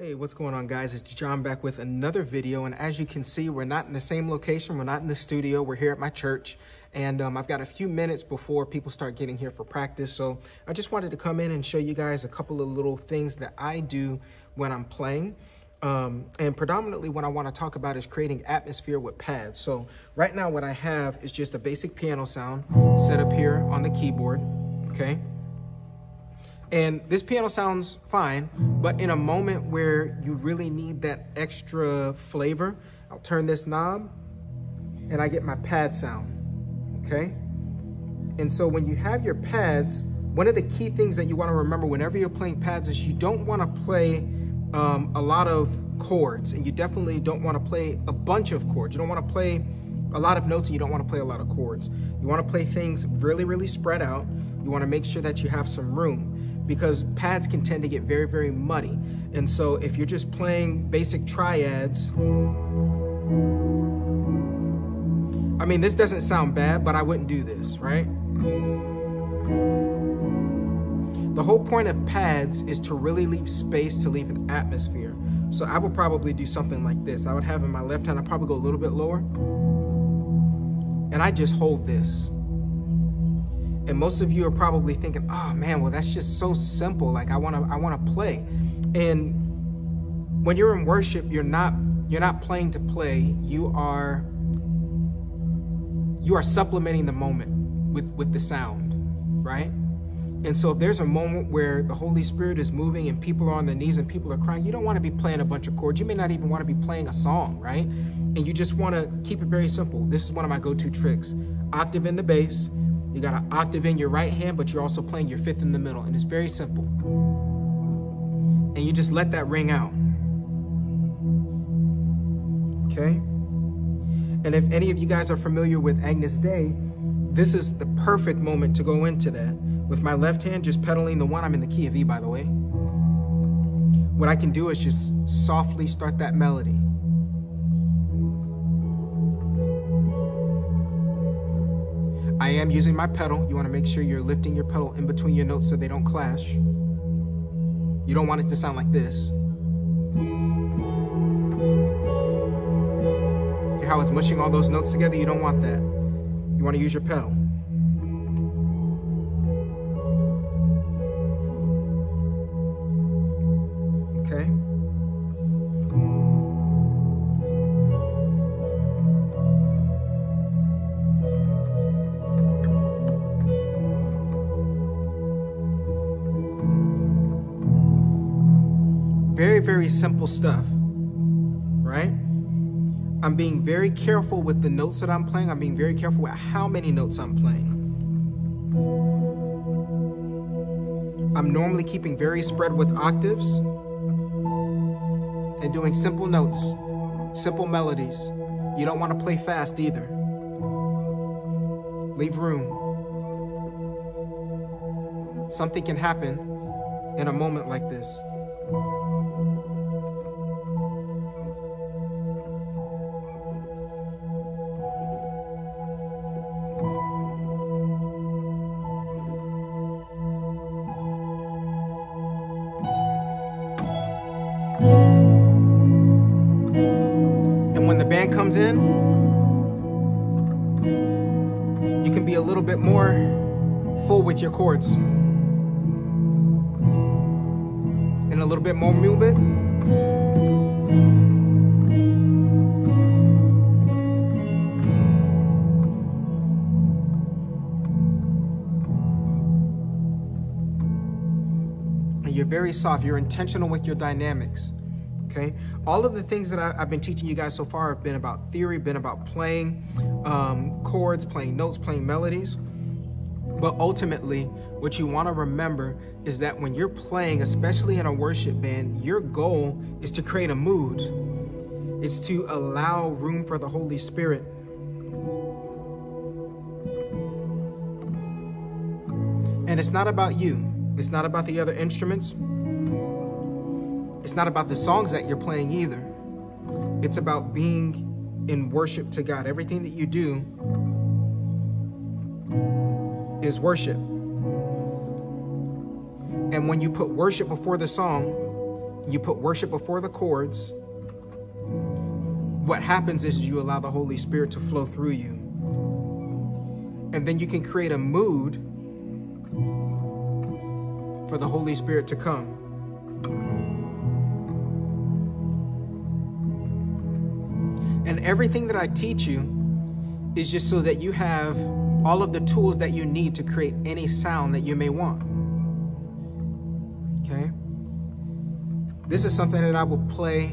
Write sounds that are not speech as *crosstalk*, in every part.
Hey, what's going on guys? It's John back with another video and as you can see, we're not in the same location, we're not in the studio, we're here at my church and um, I've got a few minutes before people start getting here for practice. So I just wanted to come in and show you guys a couple of little things that I do when I'm playing. Um, and predominantly what I want to talk about is creating atmosphere with pads. So right now what I have is just a basic piano sound set up here on the keyboard, okay? And this piano sounds fine, but in a moment where you really need that extra flavor, I'll turn this knob and I get my pad sound, okay? And so when you have your pads, one of the key things that you wanna remember whenever you're playing pads is you don't wanna play um, a lot of chords and you definitely don't wanna play a bunch of chords. You don't wanna play a lot of notes and you don't wanna play a lot of chords. You wanna play things really, really spread out. You wanna make sure that you have some room because pads can tend to get very, very muddy. And so if you're just playing basic triads, I mean, this doesn't sound bad, but I wouldn't do this, right? The whole point of pads is to really leave space to leave an atmosphere. So I would probably do something like this. I would have in my left hand, I'd probably go a little bit lower. And I just hold this. And most of you are probably thinking, oh man, well, that's just so simple. Like I wanna, I wanna play. And when you're in worship, you're not, you're not playing to play. You are, you are supplementing the moment with, with the sound, right? And so if there's a moment where the Holy Spirit is moving and people are on their knees and people are crying, you don't want to be playing a bunch of chords. You may not even want to be playing a song, right? And you just want to keep it very simple. This is one of my go-to tricks. Octave in the bass, you got an octave in your right hand, but you're also playing your fifth in the middle. And it's very simple. And you just let that ring out. Okay? And if any of you guys are familiar with Agnus Dei, this is the perfect moment to go into that. With my left hand just pedaling the one, I'm in the key of E by the way. What I can do is just softly start that melody. I am using my pedal. You want to make sure you're lifting your pedal in between your notes so they don't clash. You don't want it to sound like this. Hear how it's mushing all those notes together? You don't want that. You want to use your pedal. Very, very simple stuff, right? I'm being very careful with the notes that I'm playing. I'm being very careful with how many notes I'm playing. I'm normally keeping very spread with octaves and doing simple notes, simple melodies. You don't want to play fast either. Leave room. Something can happen in a moment like this. Comes in, you can be a little bit more full with your chords. And a little bit more movement. And you're very soft, you're intentional with your dynamics okay? All of the things that I, have been teaching you guys so far have been about theory, been about playing um, chords, playing notes, playing melodies. But ultimately, what you want to remember is that when you're playing, especially in a worship band, your goal is to create a mood. It's to allow room for the Holy Spirit. And it's not about you. It's not about the other instruments. It's not about the songs that you're playing either. It's about being in worship to God. Everything that you do is worship. And when you put worship before the song, you put worship before the chords, what happens is you allow the Holy Spirit to flow through you. And then you can create a mood for the Holy Spirit to come. And everything that I teach you is just so that you have all of the tools that you need to create any sound that you may want. Okay? This is something that I will play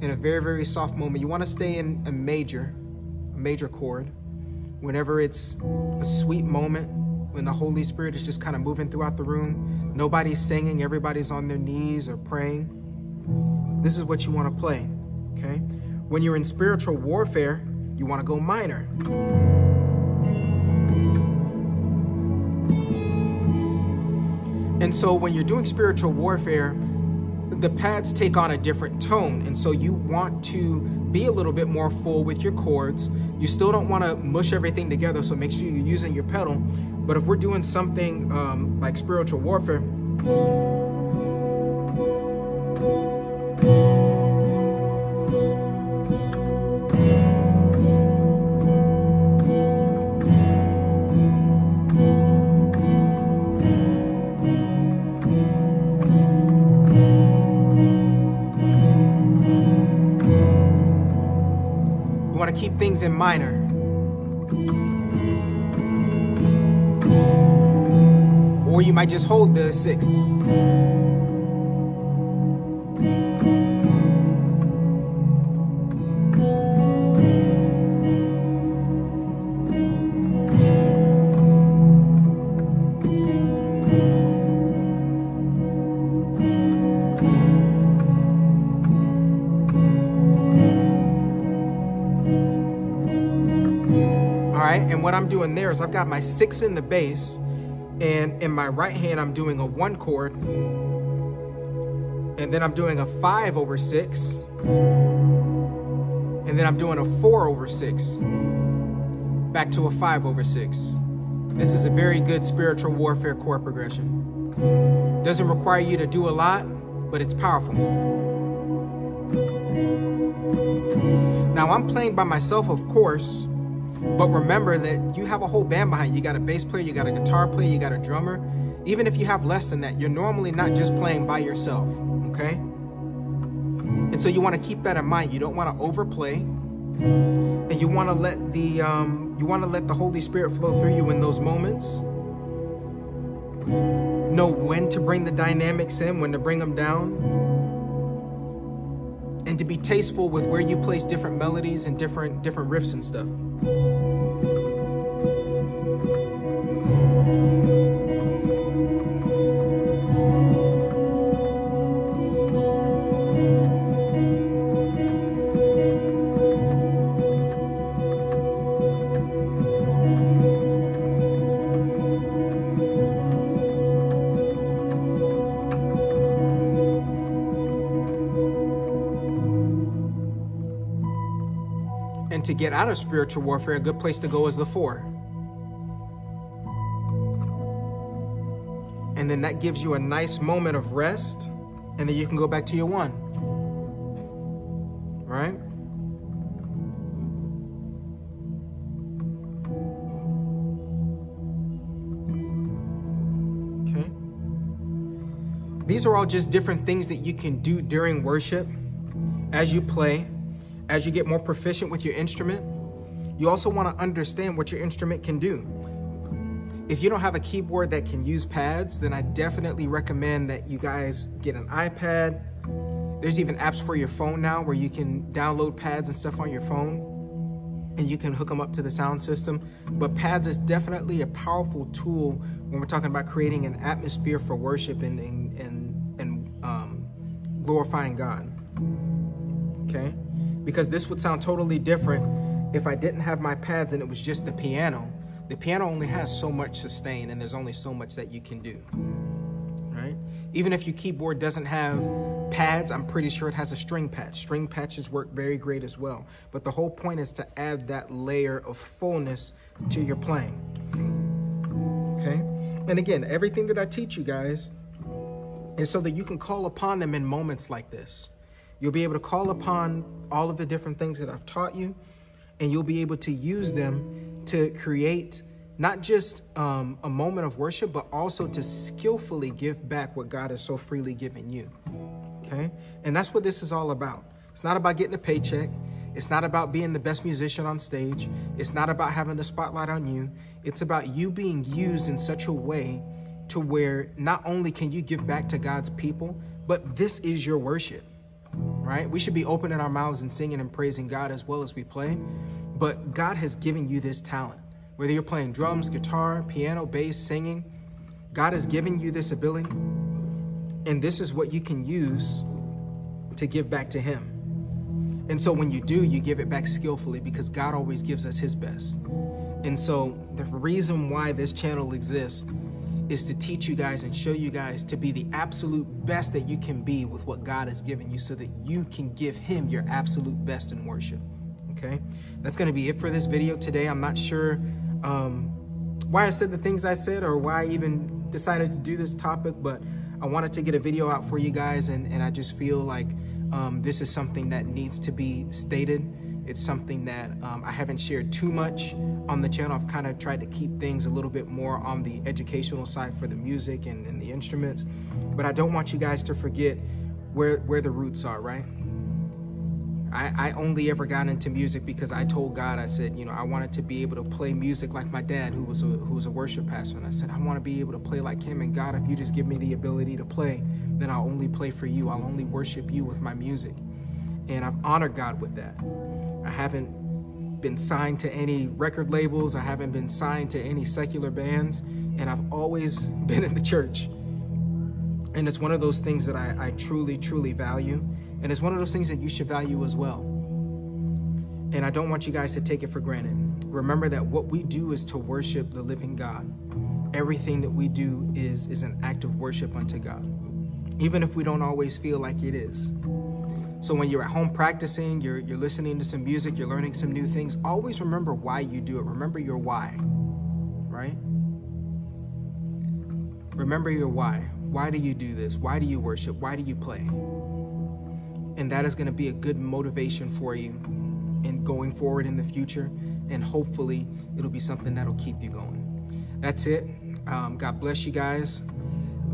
in a very, very soft moment. You want to stay in a major, a major chord. Whenever it's a sweet moment, when the Holy Spirit is just kind of moving throughout the room, nobody's singing, everybody's on their knees or praying. This is what you want to play, okay? When you're in spiritual warfare, you want to go minor. And so when you're doing spiritual warfare, the pads take on a different tone. And so you want to be a little bit more full with your chords. You still don't want to mush everything together, so make sure you're using your pedal. But if we're doing something um, like spiritual warfare, keep things in minor. Or you might just hold the six. I'm doing there is I've got my six in the bass, and in my right hand, I'm doing a one chord, and then I'm doing a five over six, and then I'm doing a four over six, back to a five over six. This is a very good spiritual warfare chord progression. Doesn't require you to do a lot, but it's powerful. Now I'm playing by myself, of course, but remember that you have a whole band behind you. You got a bass player, you got a guitar player, you got a drummer. Even if you have less than that, you're normally not just playing by yourself, okay? And so you want to keep that in mind. You don't want to overplay, and you want to let the um, you want to let the Holy Spirit flow through you in those moments. Know when to bring the dynamics in, when to bring them down, and to be tasteful with where you place different melodies and different different riffs and stuff. To get out of spiritual warfare, a good place to go is the four. And then that gives you a nice moment of rest, and then you can go back to your one. Right? Okay. These are all just different things that you can do during worship as you play as you get more proficient with your instrument, you also want to understand what your instrument can do. If you don't have a keyboard that can use pads, then I definitely recommend that you guys get an iPad. There's even apps for your phone now where you can download pads and stuff on your phone and you can hook them up to the sound system. But pads is definitely a powerful tool when we're talking about creating an atmosphere for worship and, and, and, um, glorifying God. Okay? Because this would sound totally different if I didn't have my pads and it was just the piano. The piano only has so much sustain and there's only so much that you can do, right? Even if your keyboard doesn't have pads, I'm pretty sure it has a string patch. String patches work very great as well. But the whole point is to add that layer of fullness to your playing, okay? And again, everything that I teach you guys is so that you can call upon them in moments like this. You'll be able to call upon all of the different things that I've taught you, and you'll be able to use them to create not just um, a moment of worship, but also to skillfully give back what God has so freely given you. Okay? And that's what this is all about. It's not about getting a paycheck. It's not about being the best musician on stage. It's not about having the spotlight on you. It's about you being used in such a way to where not only can you give back to God's people, but this is your worship, right? We should be opening our mouths and singing and praising God as well as we play. But God has given you this talent. Whether you're playing drums, guitar, piano, bass, singing, God has given you this ability. And this is what you can use to give back to Him. And so when you do, you give it back skillfully because God always gives us His best. And so the reason why this channel exists is to teach you guys and show you guys to be the absolute best that you can be with what God has given you so that you can give Him your absolute best in worship. Okay? That's going to be it for this video today. I'm not sure um, why I said the things I said or why I even decided to do this topic, but I wanted to get a video out for you guys, and, and I just feel like um, this is something that needs to be stated. It's something that um, I haven't shared too much on the channel. I've kind of tried to keep things a little bit more on the educational side for the music and, and the instruments, but I don't want you guys to forget where, where the roots are, right? I, I only ever got into music because I told God, I said, you know, I wanted to be able to play music like my dad, who was a, who was a worship pastor. And I said, I want to be able to play like him. And God, if you just give me the ability to play, then I'll only play for you. I'll only worship you with my music. And I've honored God with that. I haven't been signed to any record labels. I haven't been signed to any secular bands. And I've always *laughs* been in the church. And it's one of those things that I, I truly, truly value. And it's one of those things that you should value as well. And I don't want you guys to take it for granted. Remember that what we do is to worship the living God. Everything that we do is, is an act of worship unto God, even if we don't always feel like it is. So when you're at home practicing, you're, you're listening to some music, you're learning some new things, always remember why you do it. Remember your why, right? Remember your why. Why do you do this? Why do you worship? Why do you play? And that is going to be a good motivation for you in going forward in the future. And hopefully, it'll be something that'll keep you going. That's it. Um, God bless you guys.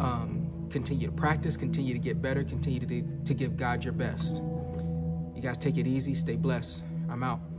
Um, continue to practice, continue to get better, continue to, to give God your best. You guys take it easy, stay blessed. I'm out.